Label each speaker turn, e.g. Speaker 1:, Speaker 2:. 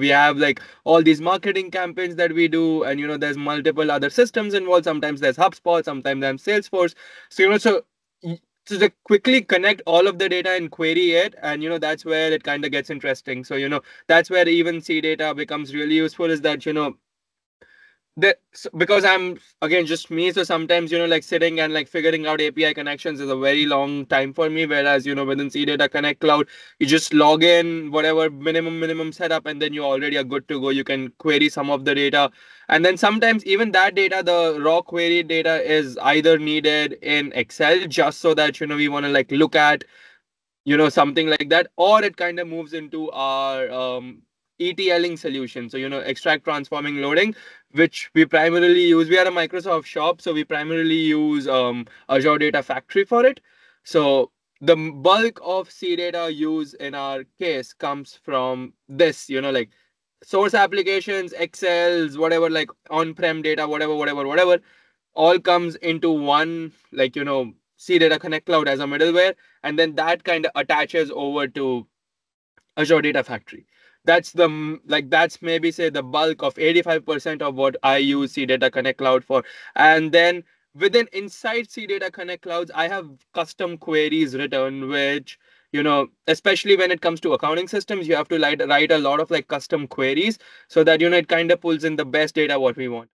Speaker 1: we have like all these marketing campaigns that we do and you know there's multiple other systems involved. Sometimes there's hubspot sometimes there's salesforce. So you know so so to quickly connect all of the data and query it and you know that's where it kind of gets interesting. So you know that's where even CData becomes really useful is that you know that because i'm again just me so sometimes you know like sitting and like figuring out api connections is a very long time for me whereas you know within CData connect cloud you just log in whatever minimum minimum setup and then you already are good to go. You can query some of the data. And then sometimes even that data the raw query data is either needed in excel just so that you know we want to like look at you know something like that or it kind of moves into our um, ETLing solution. So, you know, extract, transforming, loading, which we primarily use. We are a Microsoft shop, so we primarily use um, Azure Data Factory for it. So the bulk of CData use in our case comes from this, you know, like source applications, Excels, whatever, like on-prem data, whatever, whatever, whatever, all comes into one, like, you know, CData Connect Cloud as a middleware. And then that kind of attaches over to Azure Data Factory that's the like that's maybe say the bulk of 85% of what i use CData connect cloud for. And then within inside CData connect clouds i have custom queries written which you know especially when it comes to accounting systems you have to write, write a lot of like custom queries so that you know it kind of pulls in the best data what we want